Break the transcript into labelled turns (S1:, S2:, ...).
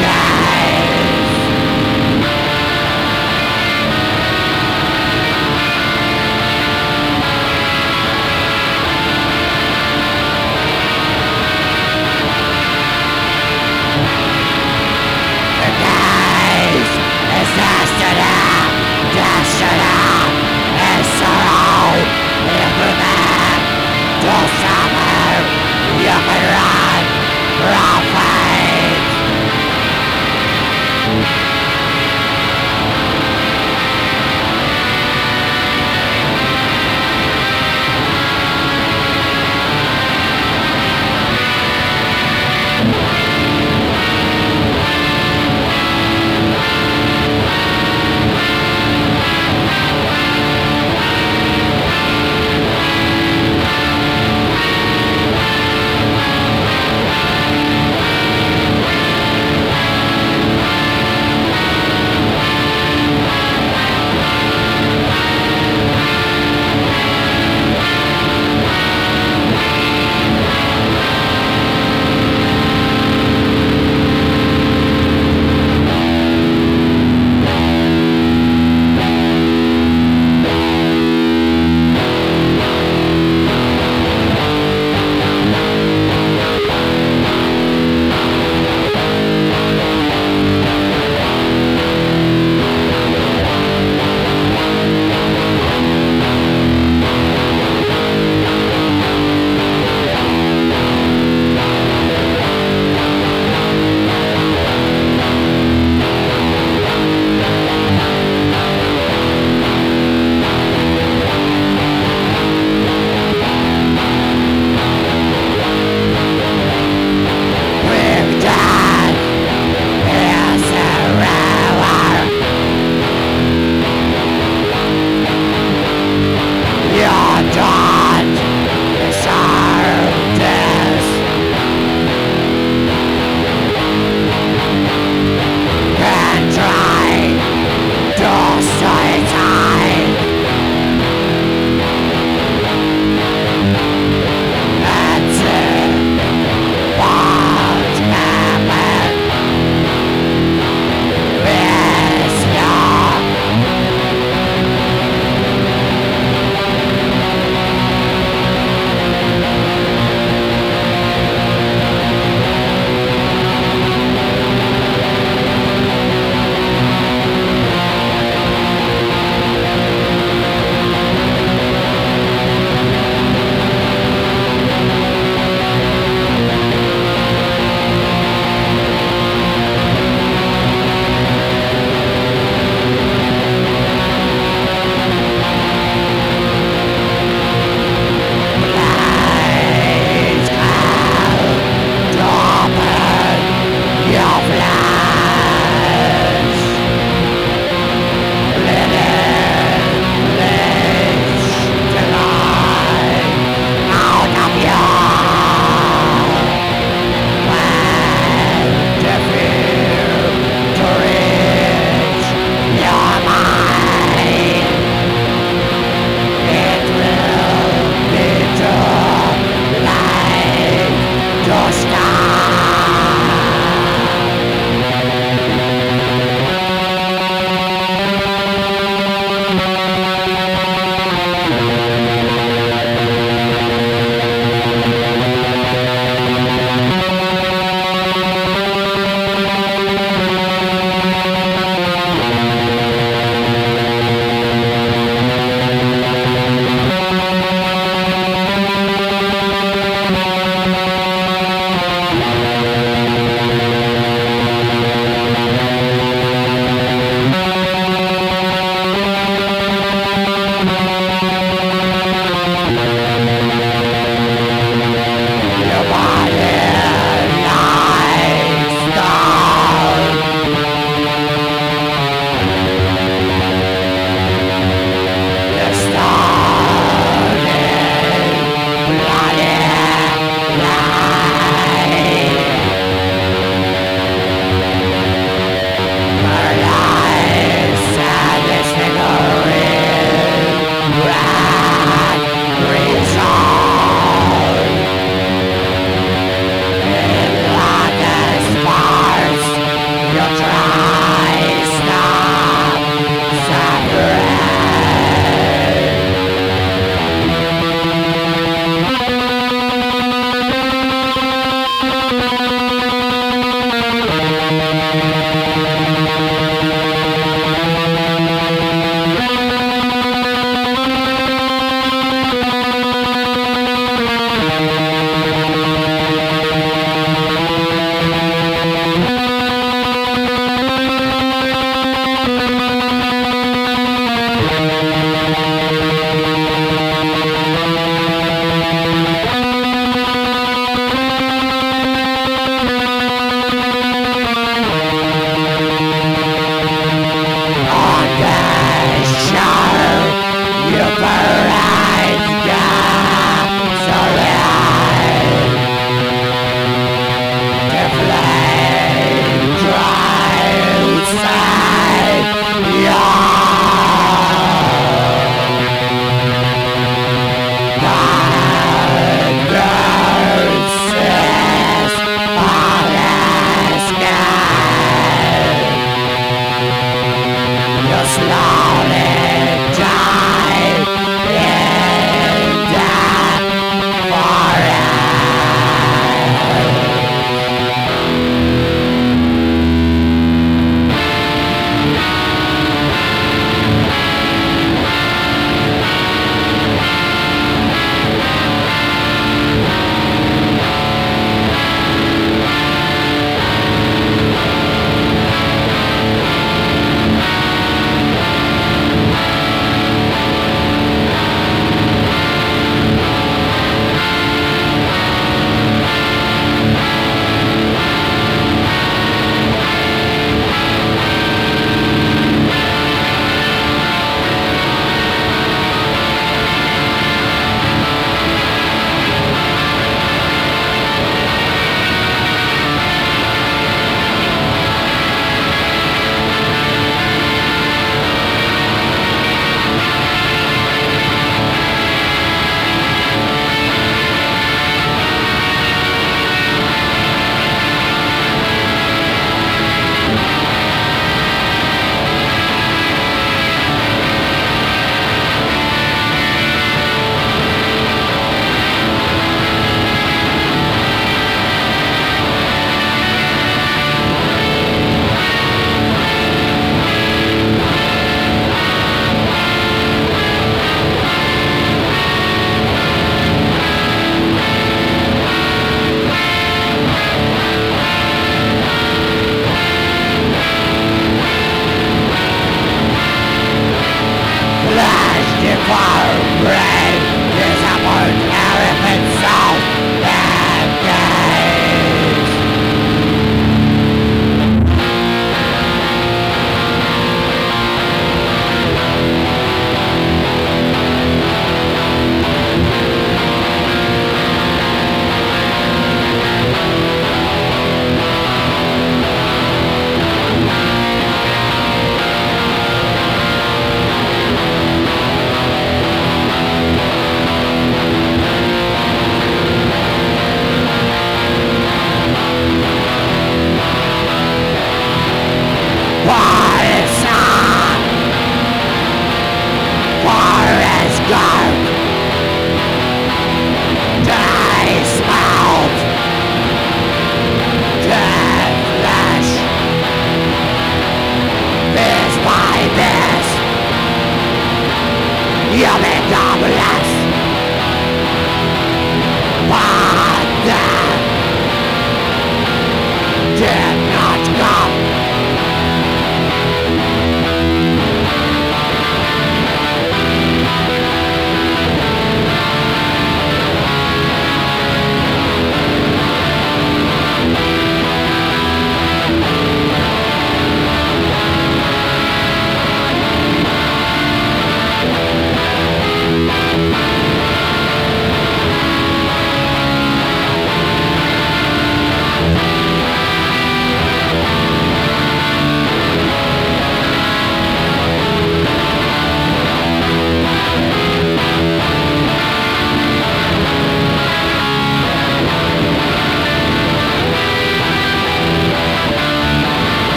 S1: Yeah!